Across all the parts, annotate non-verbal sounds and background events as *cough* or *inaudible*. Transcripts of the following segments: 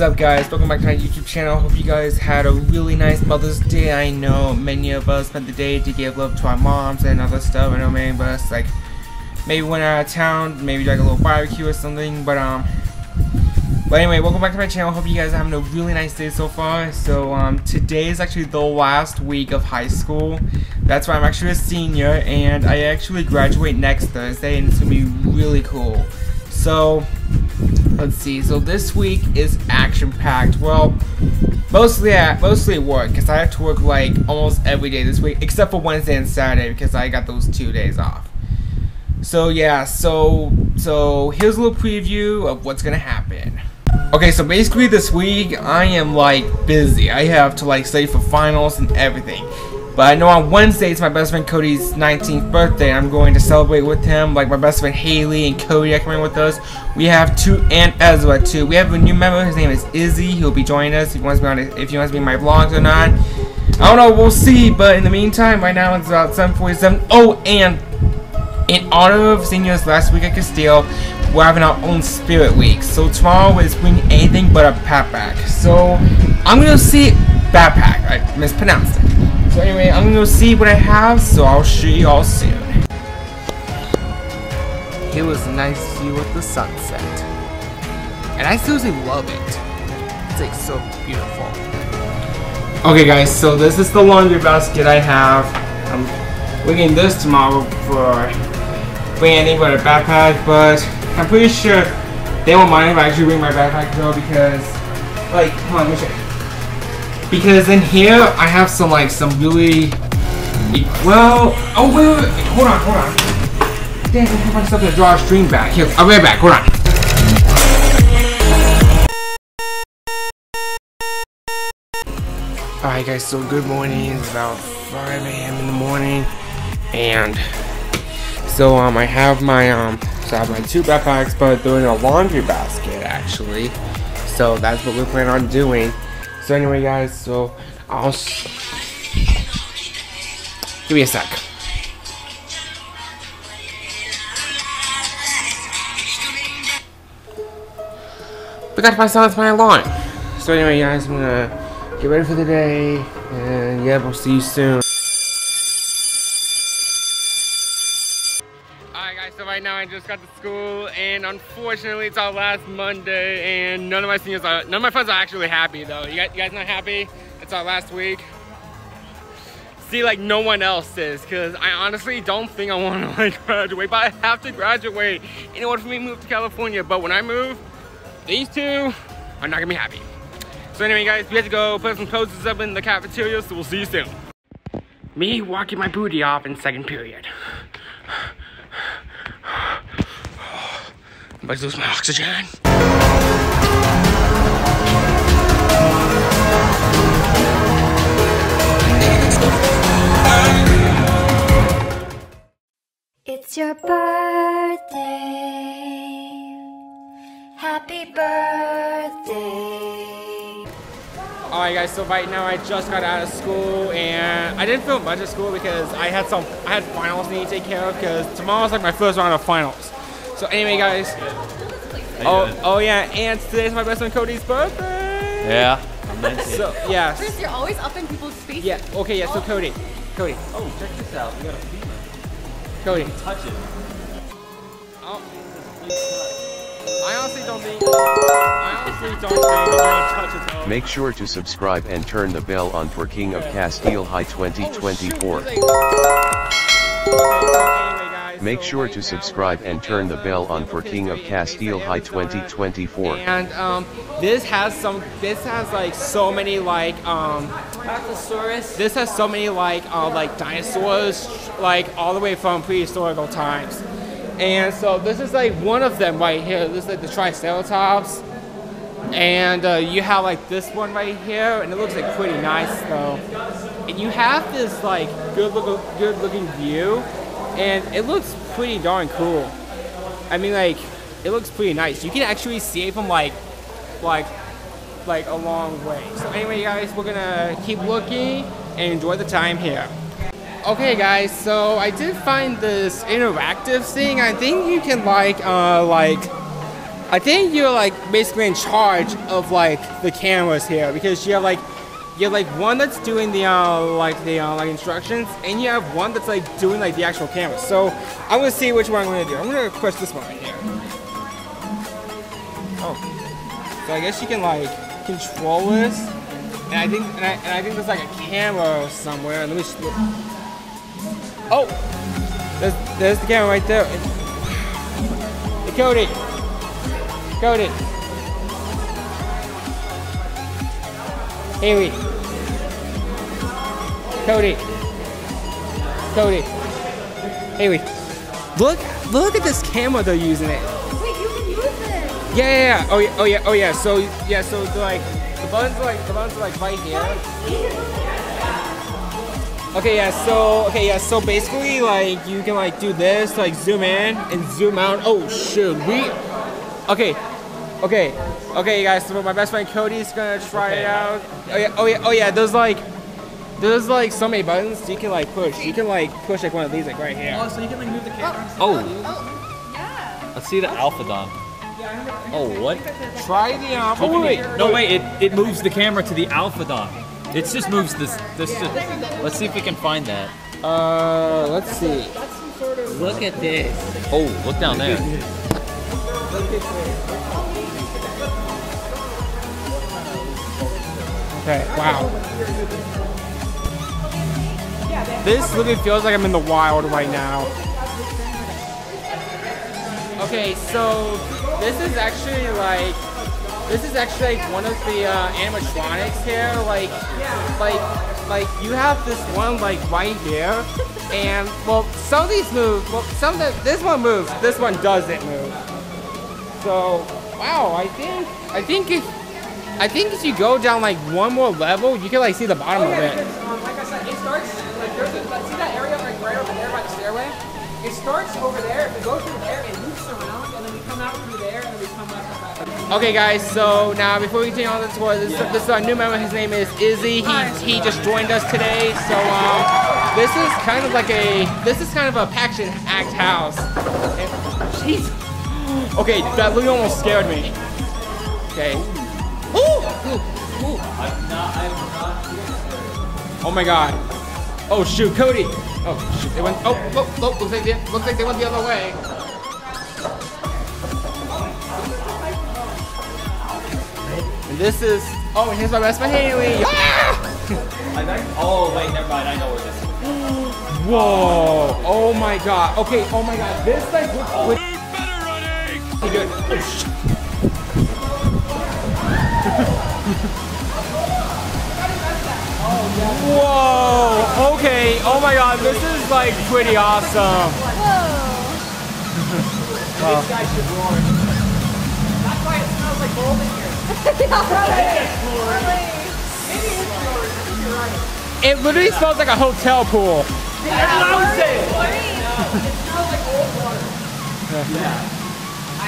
what's up guys? Welcome back to my YouTube channel. Hope you guys had a really nice Mother's Day. I know many of us spent the day to give love to our moms and other stuff. I know many of us like maybe went out of town, maybe like a little barbecue or something, but um but anyway, welcome back to my channel. Hope you guys are having a really nice day so far. So um today is actually the last week of high school. That's why I'm actually a senior and I actually graduate next Thursday and it's gonna be really cool. So let's see. So this week is action packed. Well, mostly at mostly work because I have to work like almost every day this week, except for Wednesday and Saturday because I got those two days off. So yeah, so so here's a little preview of what's gonna happen. Okay, so basically this week I am like busy. I have to like study for finals and everything. But I know on Wednesday it's my best friend Cody's 19th birthday. I'm going to celebrate with him. Like my best friend Haley and Cody are coming with us. We have two and Ezra too. We have a new member. His name is Izzy. He'll be joining us if he wants to be on it, if he wants to be in my vlogs or not. I don't know. We'll see. But in the meantime, right now it's about 7:47. Oh, and in honor of seniors last week at Casteel, we're having our own spirit week. So tomorrow is bring anything but a backpack. So I'm gonna see backpack. I mispronounced it. So anyway, I'm gonna go see what I have, so I'll show you all soon. It was a nice view of the sunset. And I seriously love it. It's like so beautiful. Okay guys, so this is the laundry basket I have. I'm bringing this tomorrow for bringing but a backpack, but I'm pretty sure they won't mind if I actually bring my backpack though because, like, come on, let me you. Because in here, I have some, like, some really, well, oh, wait, wait, wait, hold on, hold on. Dang, I have my stuff to draw a stream back. Here, I'll be right back, hold on. Alright guys, so good morning. It's about 5 a.m. in the morning. And so um I have my um so I have my two backpacks but they're in a laundry basket actually. So that's what we're planning on doing. So anyway guys, so I'll give me a sec. We got to silence my alarm. So anyway guys, I'm gonna get ready for the day and yeah, we'll see you soon. I just got to school and unfortunately it's our last Monday and none of my seniors are, none of my friends are actually happy though. You guys, you guys not happy? It's our last week. See, like no one else is because I honestly don't think I want to *laughs* like graduate, but I have to graduate in order for me to move to California. But when I move, these two are not gonna be happy. So anyway guys, we have to go put some posters up in the cafeteria, so we'll see you soon. Me walking my booty off in second period. I'm about to lose my oxygen. It's your birthday. Happy birthday. Alright guys, so right now I just got out of school and I didn't film much of school because I had some I had finals I need to take care of because tomorrow's like my first round of finals. So anyway guys. Oh oh yeah, and today's my best friend Cody's birthday. Yeah. I'm 19. So yeah. Chris, you're always up in people's faces. Yeah, okay, yeah, so Cody. Cody. oh, check this out. We got a femur. Cody. Touch it. Oh, I honestly don't think I honestly don't think I'm gonna touch his toe. Make sure to subscribe and turn the bell on for King of Casteel High Oh, shoot, Make sure to subscribe and turn the bell on for King of Casteel High yeah, so, uh, 2024. And um, this has some. This has like so many like um. This has so many like uh, like dinosaurs, like all the way from prehistorical times. And so this is like one of them right here. This is like the Triceratops. And uh, you have like this one right here, and it looks like pretty nice though. And you have this like good look, good looking view, and it looks pretty darn cool. I mean, like, it looks pretty nice. You can actually see it from like, like, like a long way. So anyway, guys, we're gonna keep looking and enjoy the time here. Okay, guys. So I did find this interactive thing. I think you can like, uh, like, I think you're like basically in charge of like the cameras here because you have like you have like one that's doing the uh, like the uh, like instructions and you have one that's like doing like the actual camera. So I'm gonna see which one I'm gonna do. I'm gonna push this one right here. Oh, so I guess you can like control this, and I think and I, and I think there's like a camera somewhere. Let me. Just look. Oh, there's there's the camera right there. Hey, Cody. Cody. Haley. Cody. Cody. Haley. Look, look at this camera they're using it. Wait, you can use it. Yeah, yeah, yeah. Oh, yeah, oh, yeah, oh, yeah. So, yeah, so they're like, the buttons are like, the buttons are like right here. Okay, yeah, so, okay, yeah, so basically, like, you can, like, do this, like, zoom in and zoom out. Oh, shoot, we, okay, okay, okay, guys, so my best friend Cody's gonna try it out. Oh, yeah, oh, yeah, oh, yeah, there's, like, there's, like, so many buttons you can, like, push. You can, like, push, like, one of these, like, right here. Oh, so you can like move the camera. Oh, Oh, yeah. let's see the alpha Alphadon. Oh, what? Try the, Alpha. oh, wait, wait. No, wait. It, it moves the camera to the alpha Alphadon. It just moves this. This. let's see if we can find that. Uh, let's see. Look at this. Oh, look down there. Okay, wow. This literally feels like I'm in the wild right now. Okay, so this is actually like this is actually like one of the uh, animatronics here. Like, like, like you have this one like right here, and well, some of these move. Well, some of the, this one moves. This one doesn't move. So, wow, I think I think if I think if you go down like one more level, you can like see the bottom of it. Um, like I said, it starts like there's a, like, see that area like right over there by the stairway. It starts over there. If we go through there, it loops around, and then we come out through there, and then we come back up. back. Okay, guys. So now before we continue on the tour, this, this is our new member. His name is Izzy. He he just joined us today. So um, this is kind of like a this is kind of a Paction Act house. And, jeez. Okay, that literally almost scared me. Okay. Ooh, ooh, ooh. Oh my god. Oh shoot, Cody. Oh shoot, they went. Oh, look, look, looks like they, looks like they went the other way. And this is. Oh, and here's my best friend Haley. *laughs* Ah! I think, oh, wait, never mind. I know where this is. Whoa! Oh my god. Okay. Oh my god. This like looks with. Pretty good. Whoa! Okay. Oh my god. This is like pretty awesome. This guy should roar. That's why it smells like gold in here. Maybe it's yours. I think you're. It literally smells like a hotel pool. That's what I was saying. It smells like old water.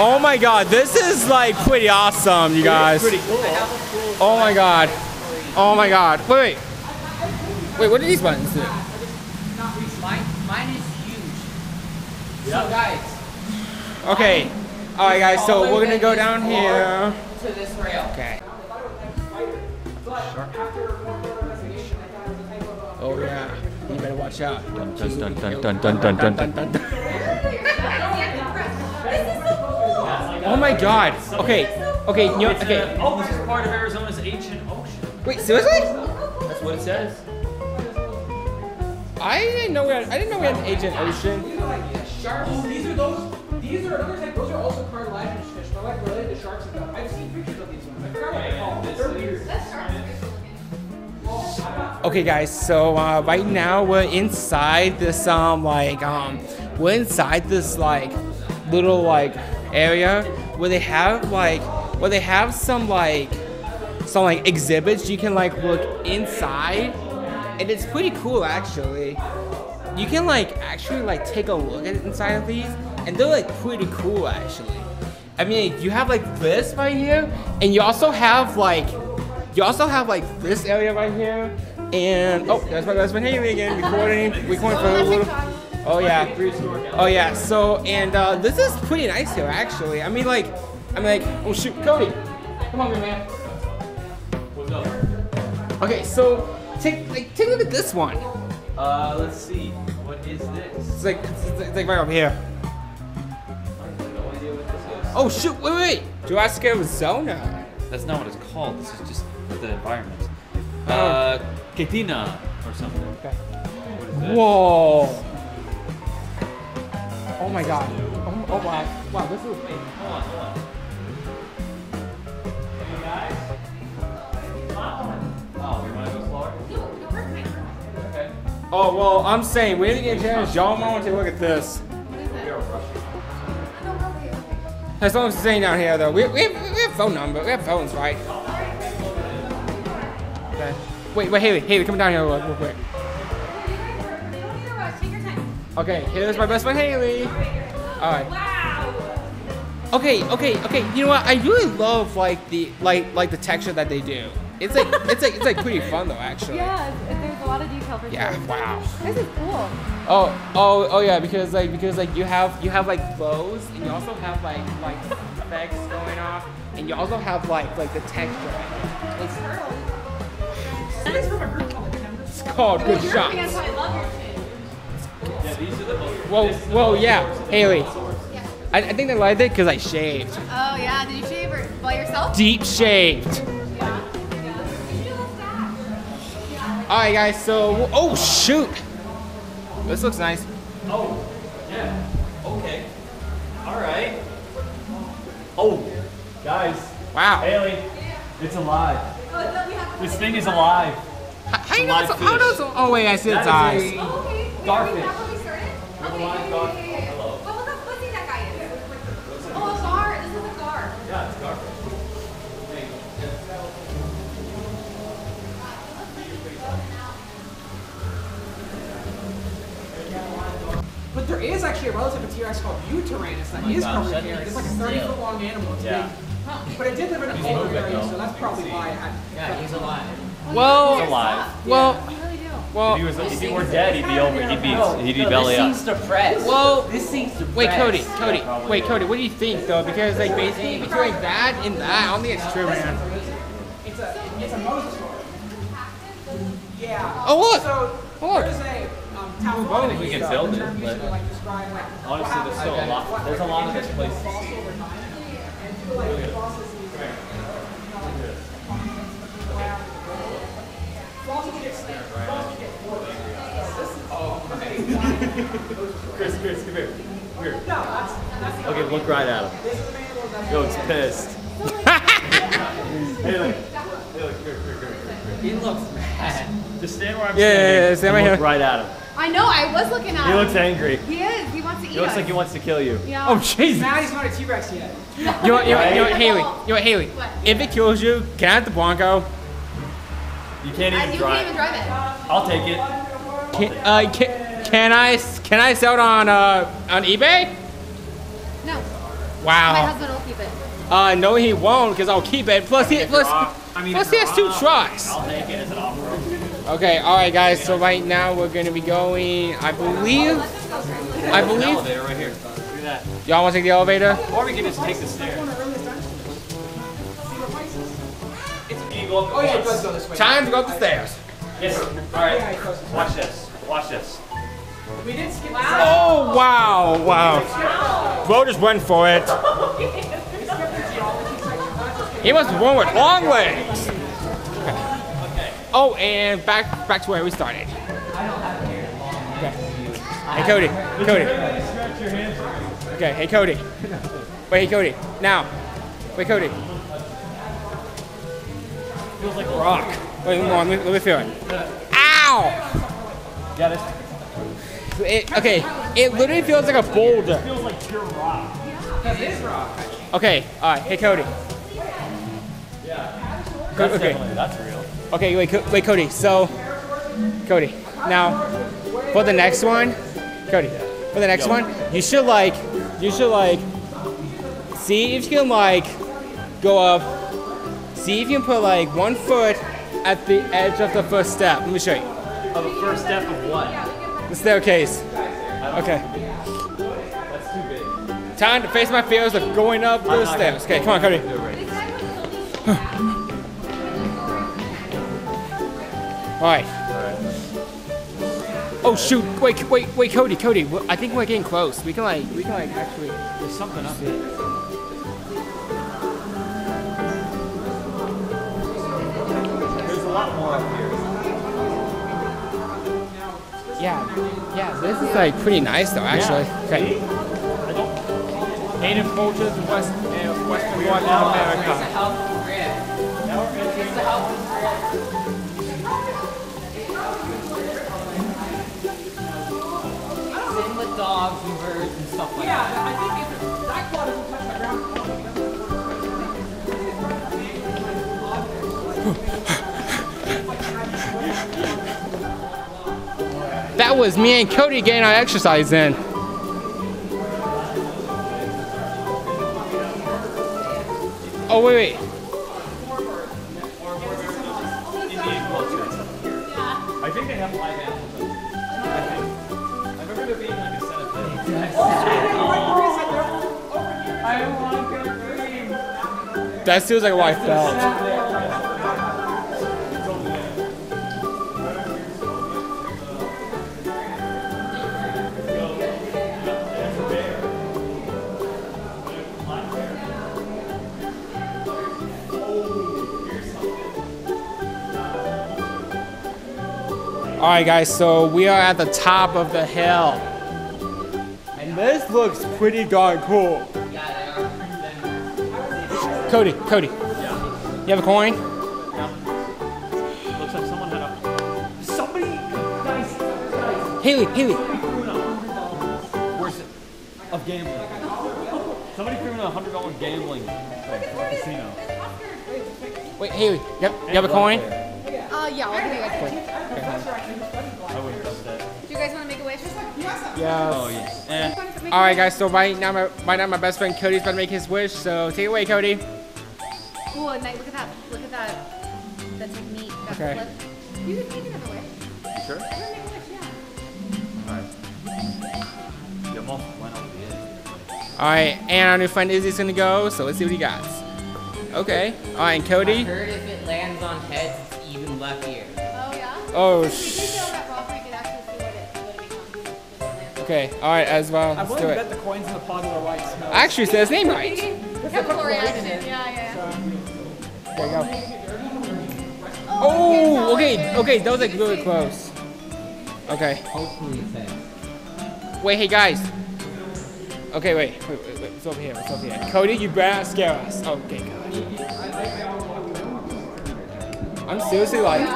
Oh my god. This is like pretty awesome, you guys. Pretty cool. Oh my god. Oh my god. Wait, wait. Wait, what do these buttons do? Mine, mine is huge. So guys, Okay. Alright guys, so we're gonna go down here. to this rail. Okay. Oh yeah. You better watch out. Dun dun dun dun dun dun dun dun. dun, *laughs* *laughs* dun. Oh my god. Okay. Okay, you know, okay. Oh, this is part of Arizona's ancient ocean. Wait, seriously? That's what it says. I didn't know we had I didn't know we had an ancient ocean. These are like sharks. These are those. These are those. Like, those are also cartilaginous fish. They're like related to sharks and stuff. I've seen pictures of these ones. I forgot what they're called. They're weird. Okay guys, so uh, right now we're inside this um like um we're inside this like little like area where they have like where they have some like some like exhibits you can like look inside and it's pretty cool actually. You can like actually like take a look at inside of these and they're like pretty cool actually. I mean you have like this right here and you also have like you also have like this area right here, and oh, that's my friend Haley again, recording, recording for a little. Oh yeah, oh yeah. So and uh, this is pretty nice here actually. I mean like, I'm like, oh shoot, Cody, come on, man. What's up? Okay, so take like take a look at this one. Uh, let's see. What is this? It's like it's, it's like right over here. No idea what this is. Oh shoot, wait, wait, Jurassic Arizona. That's not what it's called. This is just the environment. Oh. Uh, Ketina or something. Okay. What is this? Whoa. Oh my god. Oh, oh wow. Wow, this is. Hold on, hold on. Oh well, I'm saying, when you get a chance, y'all want to take a look at this. That's all I'm saying down here, though. We, we, have, we have phone number. We have phones, right? Okay. Wait, wait, Haley, Haley, come down here real, real quick. Okay, here's my best friend, Haley. All right. Wow. Okay, okay, okay. You know what? I really love like the like like the texture that they do. It's like it's like it's like pretty fun though, actually. Yeah, a lot of detail for Yeah. sure. Wow. This is cool. Oh, oh, oh yeah, because like because like you have you have like bows and you also have like like effects going off and you also have like like the texture. It's, it's called good shots. I love your chin. Yeah, these are the most. Whoa, whoa, yeah, Haley. I, I think they liked it because I shaved, Oh yeah, did you shave or by yourself? deep shaved. All right, guys. So oh shoot, this looks nice. Oh, yeah. Okay. All right. Oh, guys. Wow. Haley, it's alive. This thing is alive. How, how you know? How fish. knows? Oh wait, I see its That eyes. Oh, is there is actually a relative of T-Rex called Yutyrannus that Oh my is gosh, covered that in hair. It's like a 30 foot long animal. It's Yeah. big. But it did live in a He's polar area, though. so that's probably why see. it had. Yeah, he's alive. Well, It's alive. well, You really do. well. If he was, if he were dead, he'd be over. He'd be, he'd be no, belly this up. seems depressed. Well, this seems depressed. Wait, Cody, Cody, probably wait. Cody, what do you think though? Because like basically between that and that, I don't think it's true, man. It's a it's a mosasaur. Yeah. Oh look, So look. there's a um, Talon. bones. is We can build it, but- like like Honestly, there's still a lot. There's a lot of this place to see. over time. And people like the processes. Fossils get snapped. Fossils get Chris, Chris, come here. Come here. No, that's that's the Okay, look right at him. This is the manual that's Yo, it's pissed. Haley. Haley, come here, here, here, come He looks mad. Just stand where I'm Yeah, yeah, standing. yeah, stand right look here. right at him. I know. I was looking at He him. He looks angry. He is. He wants to eat He looks us. like he wants to kill you. Yeah. Oh Jesus! Maddie's not a T-Rex yet. You know, what- you know, what- you know, what, Right? Haley, you know, what, Haley. What? If it kills you, can I have the Bronco? You can't I, even you drive. can't even drive it. I'll take it. Can, uh, can, can I can I sell it on uh on eBay? No. Wow. My husband will keep it. Uh, no, he won't, because I'll keep it. Plus, he plus, I mean, plus if he you're has two off, trucks. I'll take it as an offer. Okay, all right, guys. So right now we're gonna be going. I believe. I believe. Elevator right here. Look at that. Y'all want to take the elevator? Or we can just take the stairs. It's eagle. Oh yeah, it does go this way. Time to go up the stairs. Yes. All right. Watch this. Watch this. We did skip Oh wow, wow. Bro just went for it. *laughs* He must have won with long legs. Oh, and back back to where we started. Okay. Hey Cody, Cody. Okay, hey Cody. Wait, hey Cody. Now, wait Cody. Feels like rock. Wait, come on, let me, feel it. Ow! Got it. It, okay, it literally feels like a boulder. Feels like pure rock. That is rock. Okay, all right, hey Cody. That's okay. definitely that's real. Okay, wait, Co- wait, Cody. So, Cody, now for the next one, Cody, for the next one, you should like, you should like, see if you can like go up, see if you can put like one foot at the edge of the first step. Let me show you. Of the first step of what? The staircase. Okay. That's too big. Time to face my fears of going up the steps. Okay, come on, Cody. All right. Oh shoot! Wait, wait, wait, Cody, Cody. I think we're getting close. We can like, we can like actually. There's something up here. There's a lot more up here. Yeah, yeah. This is like pretty nice though, actually. Okay. Native cultures in West, uh, Western North America. Same with dogs and birds and stuff like that. Yeah, I think if that claw doesn't touch the ground, That was me and Cody getting our exercise in. Oh wait, wait. That feels like what I felt. All right, guys, so we are at the top of the hill. And this looks pretty darn cool. Cody, Cody. You have a coin? Looks like someone had a. Somebody. Guys. Guys. Haley, Haley. Where's it? Of gambling. Somebody threw in a hundred dollar gambling thing from a casino. Wait, Haley, yep, you have a coin? Uh, yeah, I'll give you guys a coin. I wouldn't touch that. Do you guys want to make a wish? Yes. Oh yes. Eh. All right, guys. So right now, my right now, my best friend Cody's about to make his wish. So take it away, Cody. Ooh, and look at that. Look at that. That's like neat. That Okay. flip. You can make another wish. Sure. I'm gonna make a yeah. Alright. Your mom went over the edge. All right, and our new friend Izzy's gonna go. So let's see what he got. Okay. All right, and Cody. heard if it lands on heads, it's even luckier. Oh, yeah? Oh, Okay. All right, as well. I'm Let's willing do to it. bet the coins in the positive are white snow. Actually said his name right. *laughs* Chemical reaction. Yeah, yeah. There you go. Oh, okay, okay. That was like really close. Okay. Hopefully it's heads. Wait, hey guys. Okay, wait, wait, wait, wait. What's over here? What's over here? Cody, you better not scare us. Okay, God. I'm seriously like.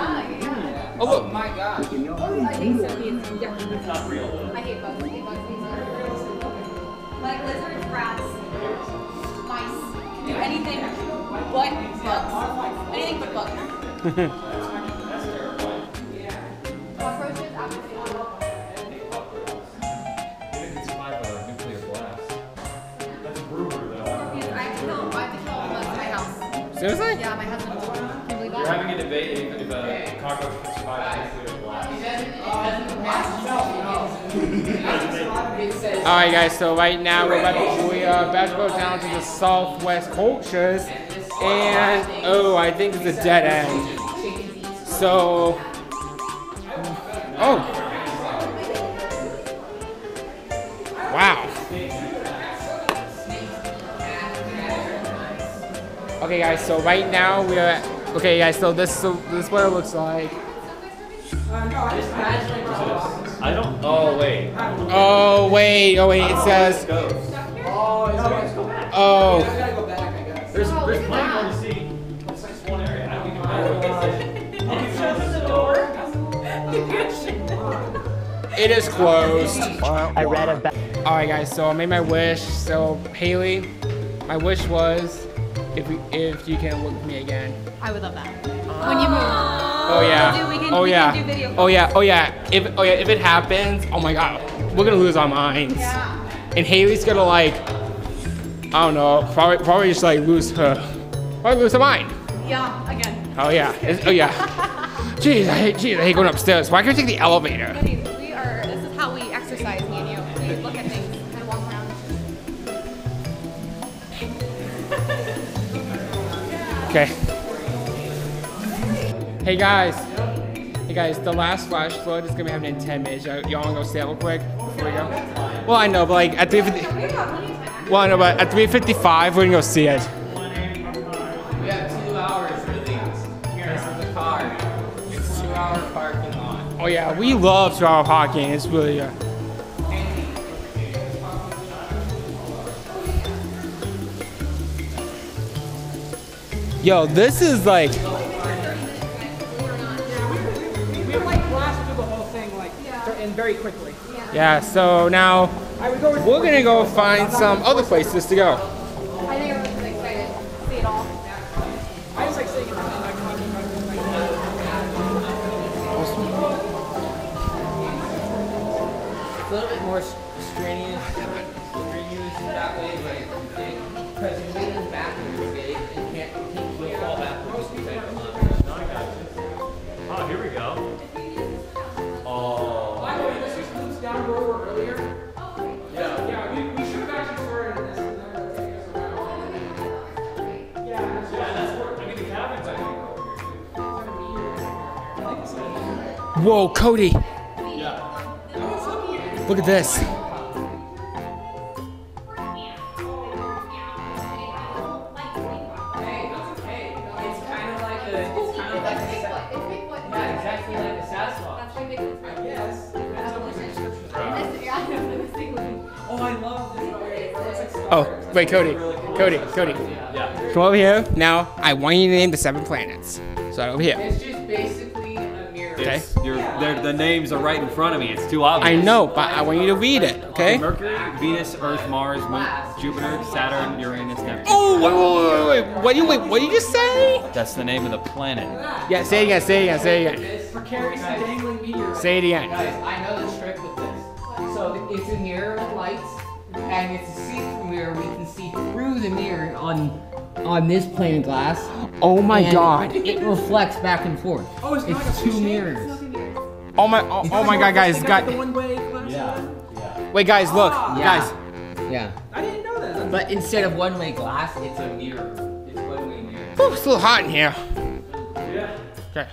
Oh look. Oh, my God. I think so. It's not real. Like lizards, rats, mice, can do anything but bugs. Anything but bugs. Seriously? Yeah, my husband. Can you believe that? We're having a debate if a cockroach can survive a nuclear blast. All right, guys. So right now we're about to, we are about to go down to the Southwest Cultures, and oh, I think it's a dead end. So, oh, wow. Okay, guys. So right now we are. Okay, guys. So this so this is what it looks like. I don't. Oh wait. Oh wait, oh wait. It says. Oh. oh. There's there's plenty more to see. It's just one area. I don't even know. It's just the door. *laughs* It is closed. I read about. All right, guys. So I made my wish. So Haley, my wish was, if we, if you can work with me again. I would love that. When you move. Oh, yeah. Oh, oh yeah. Oh yeah. Oh yeah. If oh yeah, if it happens, oh my god, we're gonna lose our minds. Yeah. And Haley's gonna like, I don't know, probably probably just like lose her, probably lose her mind. Yeah. Again. Oh yeah. It's, oh yeah. *laughs* jeez, I hate jeez, I hate going upstairs. Why can't we take the elevator? We are. This is how we exercise, you. Look at things and walk around. okay. Hey guys. Hey guys, the last flash flood is gonna be happening in 10 minutes. Y'all wanna go see that real quick before we go? Well, I know, but like at 350. Well, I know, but at 355, we're gonna go see it. We have two hours release. This is the car. It's two hour parking lot. Oh yeah, we love two-hour parking. It's really uh, Yo, this is like very quickly. yeah. So now I would go with we're gonna go find some other places to go. Sasquatch. That's why Bigfoot's Yes. Oh, I love this. Oh, wait, Cody, Cody, Cody. Come over here. Now, I want you to name the seven planets. So over here. Okay. It's, you're, the names are right in front of me. It's too obvious. I know, but I want you to read it. Okay? Mercury, Venus, Earth, Mars, Moon, Jupiter, Saturn, Uranus, Neptune. Oh, wait, wait, wait, wait, wait. What do you wait? What did you just say? That's the name of the planet. Yeah, say it again. Say it again. Say it again. Precariously dangling meteors. Say it again. Guys, I know the trick with this. So it's a mirror with lights, and it's a see-through mirror. We can see through the mirror on on this plane of glass. Oh my and God. It reflects back and forth. Oh, it's not like a It's two fish tank? mirrors. Oh my. Oh, oh my God, guys. They got the one-way glass. Yeah. Wait, guys. Look, ah. Yeah. guys. Yeah. I didn't know that. But instead of one-way glass, it's a mirror. It's one-way mirror. Whew, it's a little hot in here. Yeah. Okay.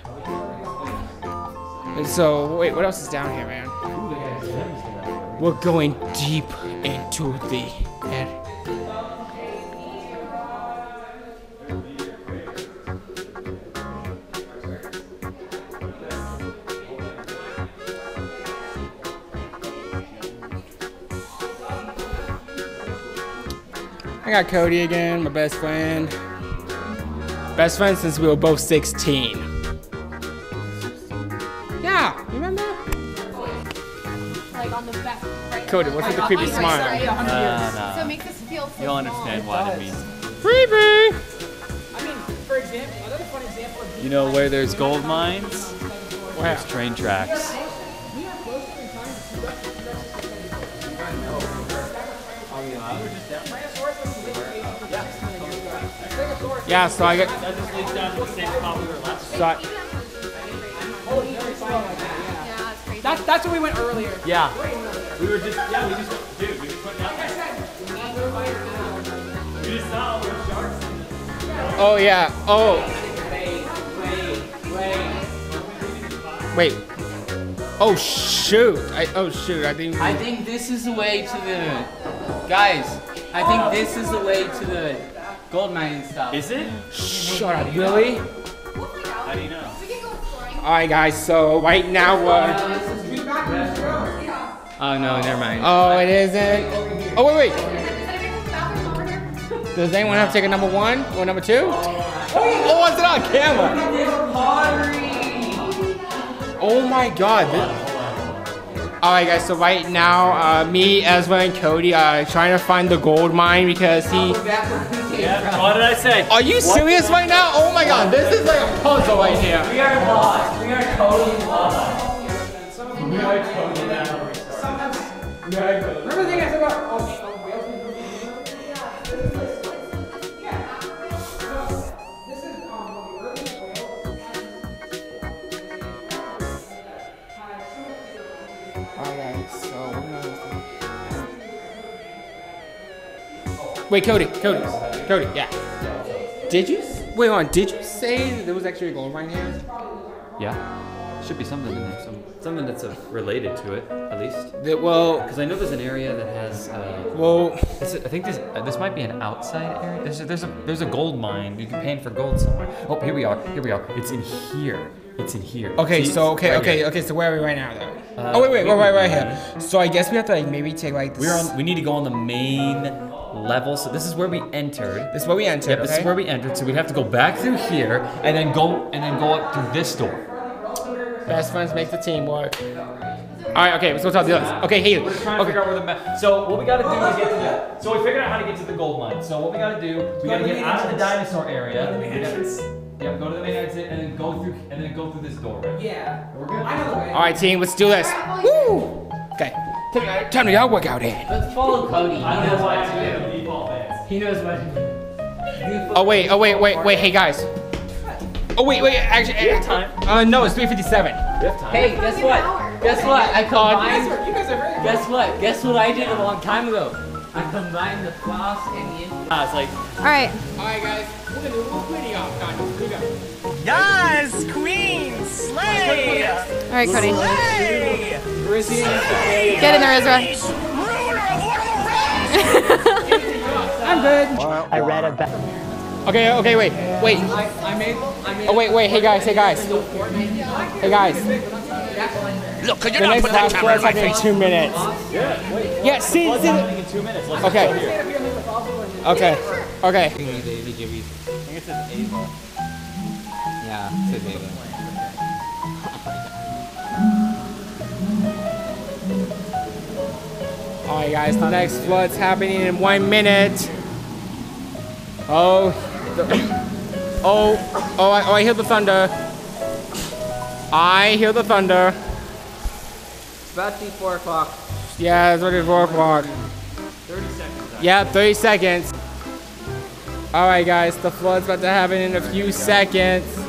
And so, wait, what else is down here, man? We're going deep into the head. Got Cody again, my best friend. Best friend since we were both 16. Yeah, you remember? Like on the back. Right Cody, what's with the creepy smile? Uh, So it no. makes us feel so You'll understand why it means. Creepy! I mean, for example, another fun example of You know where there's gold mines? Wow. There's train tracks. Yeah, so I get. That just leads down to the same spot we were last So I, Yeah, it's crazy. That's that's where we went earlier. Yeah. We were just, yeah, we just, dude, we just went down there. We just saw where sharks. oh yeah. Oh. Wait. Oh shoot! I oh shoot! I didn't. I think this is the way to the guys. I think this is the way to the gold mining stuff. Is it? Shut up, really? How do you know? All right, guys. So right now, uh, Oh no, never mind. oh, it isn't. Oh wait, wait. Does anyone have ticket number one or number two? Oh, was it on camera? Oh my God. This- All right, guys. So right now, uh, me, Ezra, and Cody are trying to find the gold mine because he. Yeah. What did I say? Are you serious right now? Oh my God, this is like a puzzle right here. We are lost. We are totally lost. Remember the thing I said Wait, Cody, Cody, Cody, yeah. Did you? s- Wait on, did you say that there was actually a gold mine here? Yeah. Should be something in there. Some, something that's uh, related to it, at least. That, well, Because I know there's an area that has. Uh, well, this, I think this uh, this might be an outside area. There's a, there's a there's a gold mine. You can pay for gold somewhere. Oh, here we are. Here we are. It's in here. It's in here. okay, See? so okay, Right okay, here. okay. So where are we right now, though? Uh, oh wait, wait, wait, right, right, right here. So I guess we have to like maybe take like. We're on. We need to go on the main level. So this is where we entered. This is where we entered. Yep, okay? this is where we entered. So we'd have to go back through here and then go and then go up through this door. Best friends make the team work. All right, okay, let's go talk to the others. Okay, Haley. We're trying to Okay. figure out where the map. So what we gotta do is get to the. So we figured out how to get to the gold mine. So what we gotta do, we gotta get out of the dinosaur area. We gotta- Yep, go to the main exit and then go through and then go through this door. Right? Yeah. We're good. I know the way. All right, team, let's do this. Woo! Okay, time, time to get our workout in. Let's follow Cody. He I don't knows know why what to good default dance. do. He knows what to do. Oh wait, oh wait, wait, wait, hey guys. Oh wait, wait, actually, have time. uh, no, it's 357. We have time. Hey, guess what? Guess what? I You guys combined. are, you guys are very Guess what? Guess what I did a long time ago? I combined the floss and the. Ah, it's like All right. All right, guys, we're gonna do a little quickie off. Time. Here we go. Yes, Queen, slay, All right, Cody. slay, Get in there, Ezra. ruler of Lord I'm good. I read about. Okay, okay, wait, wait. I, I made, I made. Oh wait, wait, hey guys, hey guys, hey guys. Look, could you The not next put that camera in class my face? two minutes. Yeah, see, what's see. happening in two Okay. Okay, okay. I think it says Ava. Yeah, it says Ava. All right, guys, the next flood's happening in one minute. Oh, oh, oh, I, oh, I hear the thunder. I hear the thunder. It's about to be 4 o'clock. Yeah, it's already 4 o'clock. 30 seconds. Yeah, 30 seconds. All right, guys, the flood's about to happen in a few seconds.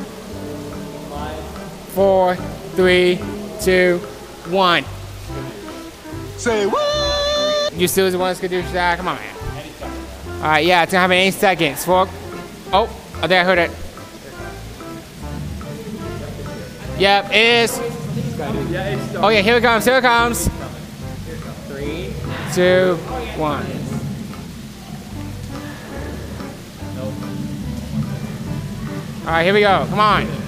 Four, three, two, one. Say what? You still want us to do that? Come on, man. All right, yeah, it's gonna happen eight seconds. Four. Oh, I think I heard it. Yep, it is. Oh yeah, here it comes. Here it comes. Three, two, one. All right, here we go. Come on.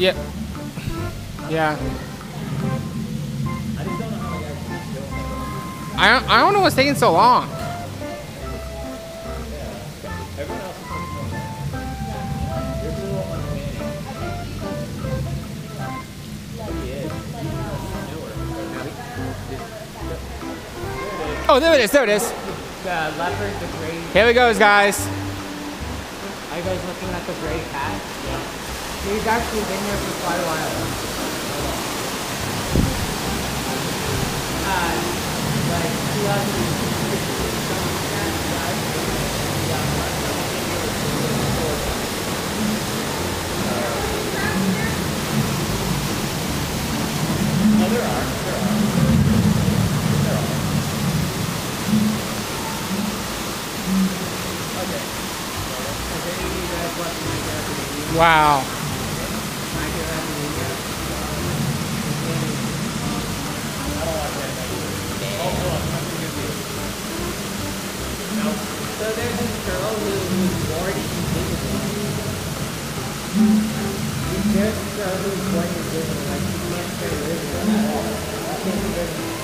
Yep. Yeah. I don't, I don't know what's taking so long. Oh, there it is. There it is. The leopard, the gray. Here we goes, guys. Are you guys looking at the gray cat? Yeah. He's actually been here for quite a while. Uh, like 2000. Wow. There's this girl who was born like she can't stay invisible at all. Can't be invisible.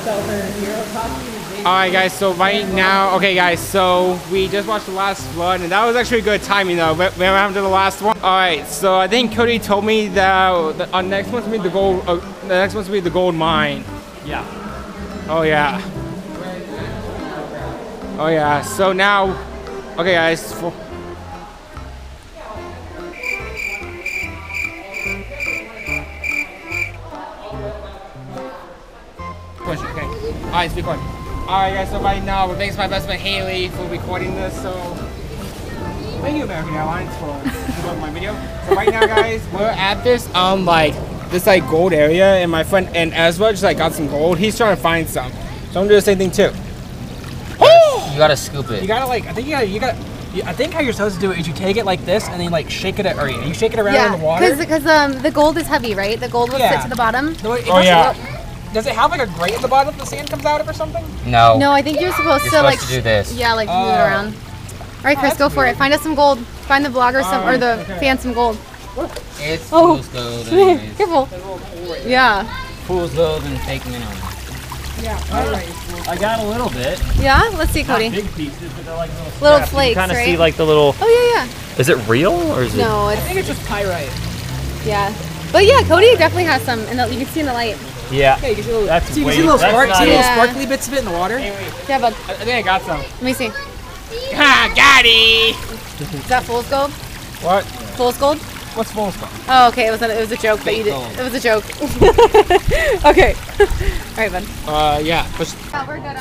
So her hero costume is basically All right, guys. So right now, okay, guys. So we just watched the last one, and that was actually a good timing, though. But we haven't to the last one. All right. So I think Cody told me that the uh, next one's gonna be the gold. Uh, the next one's gonna be the gold mine. Yeah. Oh yeah. Oh yeah. So now, okay, guys. For, Alright, it's recording. Alright guys, so right now, thanks to my best friend Haley for recording this, so thank you American Airlines for recording my video. So right now guys, *laughs* we're at this um like this like gold area, and my friend and Ezra just like got some gold. He's trying to find some, so I'm gonna do the same thing too. Oh! You gotta scoop it. You gotta like, I think you gotta, you gotta. I think how you're supposed to do it is you take it like this and then you like shake it, or you shake it around Yeah, in the water. because um the gold is heavy, right? The gold will Yeah. sit to the bottom. No, it Oh, doesn't- yeah. Does it have like a grate at the bottom that the sand comes out of or something? No. No, I think you're supposed You're to like supposed to do this. Yeah, like move Oh. it around. All right, Chris, oh, that's go for it. Find us some gold. Find the blogger some or um, the okay. fan some gold. It's Oh. fool's gold anyways. *laughs* Careful. Yeah. fool's gold and fake minnow. Yeah. All right. I got a little bit. Yeah. Let's see, Cody. Big pieces, but they're like little Little scraps. flakes, You kind of right? see like the little. Oh yeah, yeah. Is it real or is it? No, I think it's just pyrite. yeah. But yeah, Cody definitely has some, and you can see in the light. It? Yeah. Yeah, you can see little, That's see, you can see little, that's spark, see little Yeah. sparkly bits of it in the water. Yeah, bud. I think I got some. Let me see. Ha, got it. Is that fool's gold? What? Fool's gold? What's fool's gold? Oh, okay. It was a, it was a joke that you did. gold. It was a joke. *laughs* okay. *laughs* All right, bud. Uh, yeah. But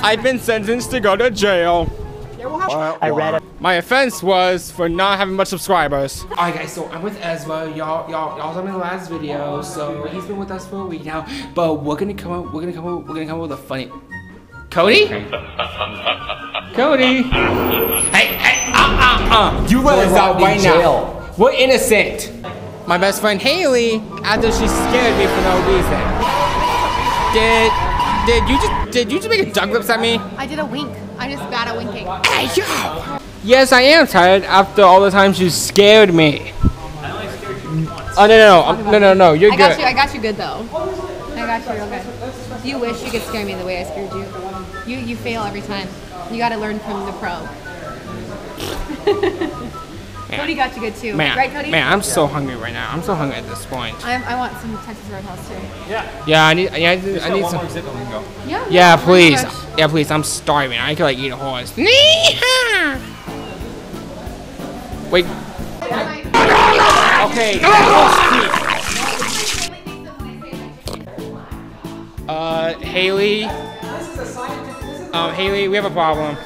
I've been sentenced to go to jail. Yeah, we'll have- I read it. My offense was for not having much subscribers. Alright guys, so I'm with Ezra. Y'all, y'all, y'all saw me in the last video, so he's been with us for a week now. But we're gonna come up, we're gonna come up, we're gonna come up with a funny. Cody? *laughs* Cody? Hey, hey, uh, uh, uh. You let us out right now. We're innocent. My best friend Haley, after she scared me for no reason. Did, did you just, did you just make a duck lips at me? I did a wink. I'm just bad at winking. Hey, yo! Yes, I am tired after all the times you scared me. Oh, no, no, no, no, no, no, you're I got you. I got you good though. I got you real good. You wish you could scare me the way I scared you. You you fail every time. You got to learn from the pro. *laughs* Cody got you good too. Man, right, Cody? man, I'm so hungry right now. I'm so hungry at this point. I, I want some Texas Roadhouse too. Yeah, Yeah, I need, yeah, I need, I need some. more zip and we can go. Yeah. Yeah, please. Yeah, please. I'm starving. I could like eat a horse. *laughs* Wait. Okay. Uh, Haley. Um, Haley, we have a problem.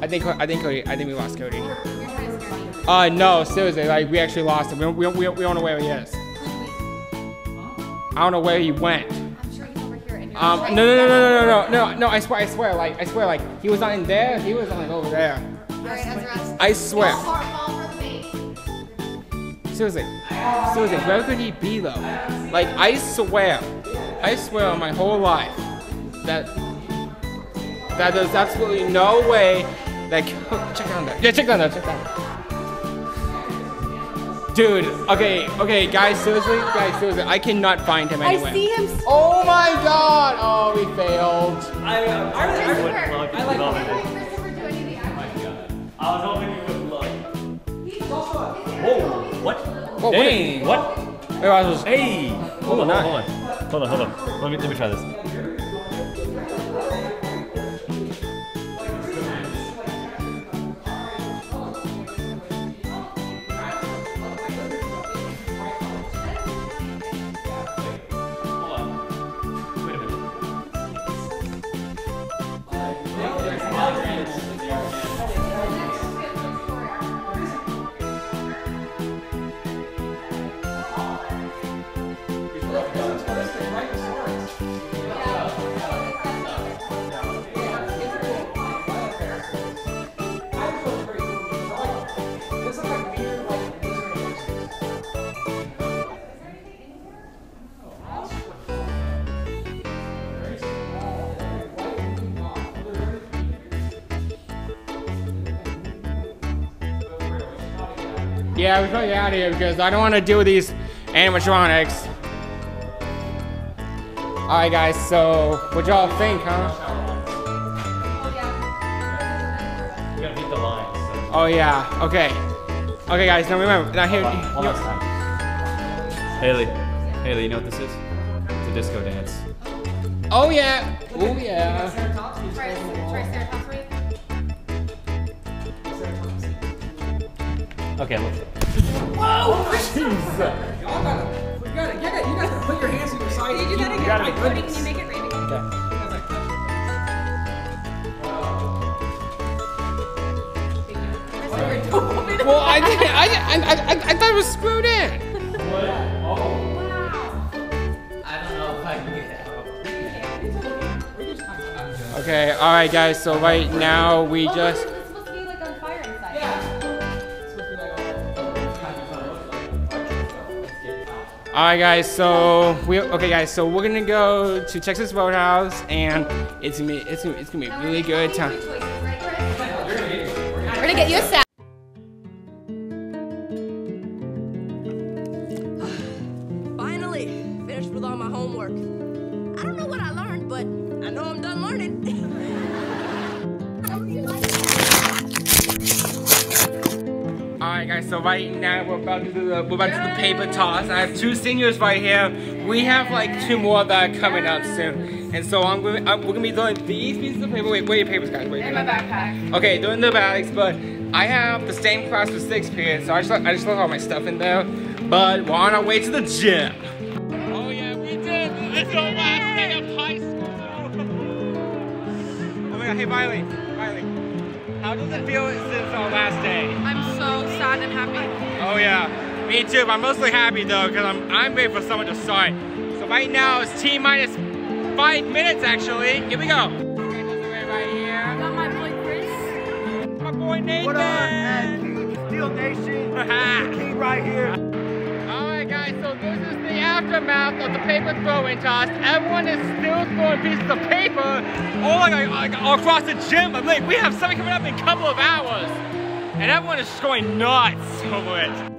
I think I think Cody. I think we lost Cody. Uh, no, seriously, like we actually lost him. We don't, we we don't, we don't know where he is. I don't know where he went. Um, no, no, no, no, no, no, no, no, no, I swear, I swear, like, I swear, like, he was not in there, he was like over there. I swear. Seriously, seriously, where could he be though? Like, I swear, I swear on my whole life that that there's absolutely no way that *laughs* check down there. Yeah, check down there, check down there. Dude, okay, okay, guys, seriously, guys, seriously, I cannot find him anywhere. I anywhere. see him. Oh my god! Oh, we failed. I, uh, I, I, Christopher. would I like love that. it. Christopher, do any of the acting. I was hoping you would love Whoa, what? What Dang, what? Wait, I was Hey! Hold on, hold on, hold on. Hold on, hold on. Let me, let me try this. Yeah, we gotta get out of here because I don't want to deal with these animatronics. Alright guys, so what y'all think, huh? We gotta beat the lines. So. Oh yeah, okay. Okay guys, now remember, now here, one here- last time. Haley, Haley, you know what this is? It's a disco dance. Oh yeah, oh yeah. Okay, Whoa! Jeez! Y'all gotta, we gotta, Get gotta, you gotta put your hands on your side. Can you do that again? Can you make it rain again? Okay. Well, I didn't. I, didn't, I, I, I thought it was screwed in. What? Oh. Okay, alright guys, so right now we just Alright guys, so we okay guys, so we're gonna go to Texas Roadhouse and it's gonna be it's gonna, it's gonna be a really good time. We're gonna get you a salad. Right we're about to do the we're about to do the paper toss. I have two seniors right here. We have like two more that are coming up soon. And so I'm gonna I'm, we're gonna be doing these pieces of paper. Wait, where are your papers guys? Wait, In my backpack. Okay, doing the bags, but I have the same class for sixth period, so I just I just left all my stuff in there. But we're on our way to the gym. Oh yeah, we did. This is our last day of high school. oh my god, hey Miley, Miley, how does it feel since our last day? I'm so sad and happy. Oh yeah, me too. But I'm mostly happy though, cause I'm I'm ready for someone to start. So right now it's T minus five minutes actually. Here we go. Okay, right here. Got my boy Chris. My boy Nathan. What up, man? Steel Nation. *laughs* King right here. Alright guys, so this is the aftermath of the paper throwing toss. Everyone is still throwing pieces of paper all, like, like, all across the gym. I'm like, we have something coming up in a couple of hours. And everyone is just going nuts over it.